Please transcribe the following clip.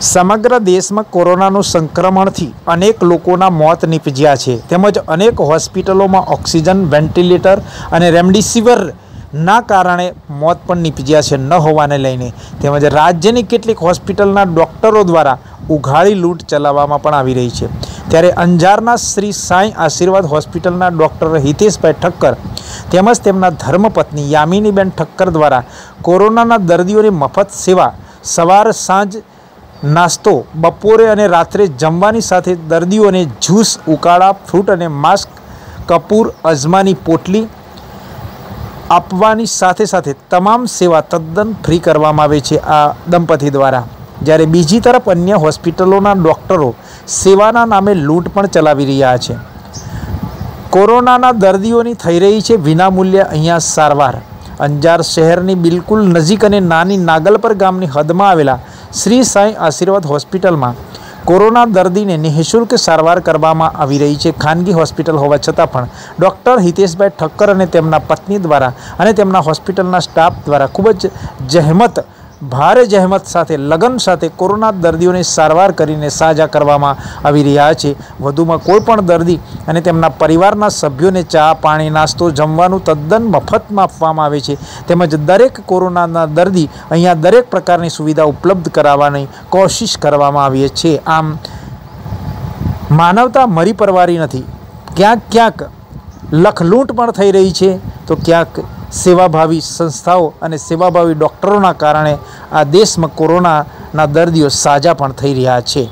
સમગ્ર દેશમાં કોરોનાનું સંક્રમણથી અનેક લોકોના મોત નીપજ્યા છે. તેમજ અનેક હોસ્પિટલોમાં ઓક્સિજન, વેન્ટિલેટર અને રેમડેસિવિર ના કારણે મોત પણ નીપજ્યા છે, ન હોવાને લઈને. તેમજ રાજ્યની કેટલીક હોસ્પિટલના ડૉક્ટરો દ્વારા ઉઘાડી લૂંટ ચલાવવામાં પણ આવી રહી છે. ત્યારે અંજારના શ્રી સાંઈ આશીર્વાદ હોસ્પિટલના ડૉક્ટર હિતેશભાઈ ઠક્કર તેમજ તેમના ધર્મપત્ની યામિનીબેન ઠક્કર દ્વારા કોરોનાના દર્દીઓની મફત સેવા સવાર સાંજ નાસ્તો, બપોરે અને રાત્રે જમવાની સાથે દર્દીઓને જ્યુસ, ઉકાળા, ફ્રૂટ અને માસ્ક, કપૂર, અજમાની પોટલી આપવાની સાથે સાથે તમામ સેવા તદ્દન ફ્રી કરવામાં આવે છે આ દંપતી દ્વારા. જ્યારે બીજી તરફ અન્ય હોસ્પિટલોના ડૉક્ટરો સેવાના નામે લૂંટ પણ ચલાવી રહ્યા છે. કોરોનાના દર્દીઓની થઈ રહી છે વિનામૂલ્યે અહીંયા સારવાર. અંજાર શહેરની બિલકુલ નજીક અને નાની નાગલપર ગામની હદમાં આવેલા શ્રી સાંઈ આશીર્વાદ હોસ્પિટલમાં કોરોના દર્દીને નિઃશુલ્ક સારવાર કરવામાં આવી રહી છે. ખાનગી હોસ્પિટલ હોવા છતાં પણ ડૉક્ટર હિતેશભાઈ ઠક્કર અને તેમના પત્ની દ્વારા અને તેમના હોસ્પિટલના સ્ટાફ દ્વારા ખૂબ જ જહેમત ભારે જહેમત સાથે, લગન સાથે કોરોના દર્દીઓની સારવાર કરીને સાજા કરવામાં આવી રહ્યા છે. વધુમાં કોઈ પણ દર્દી અને તેમના પરિવારના સભ્યોને ચા, પાણી, નાસ્તો, જમવાનું, તદ્દન મફતમાં આપવામાં આવે છે. તેમજ દરેક કોરોનાના દર્દી અહીંયા દરેક પ્રકારની સુવિધા ઉપલબ્ધ કરાવવાની કોશિશ કરવામાં આવી છે. આમ, માનવતા મરી પરવારી નથી. ક્યાંક ક્યાંક લખલૂંટ પણ થઈ રહી છે. તો ક્યાંક સેવાભાવી સંસ્થાઓ અને સેવાભાવી ડૉક્ટરોના કારણે આ દેશમાં કોરોનાના દર્દીઓ સાજા પણ થઈ રહ્યા છે.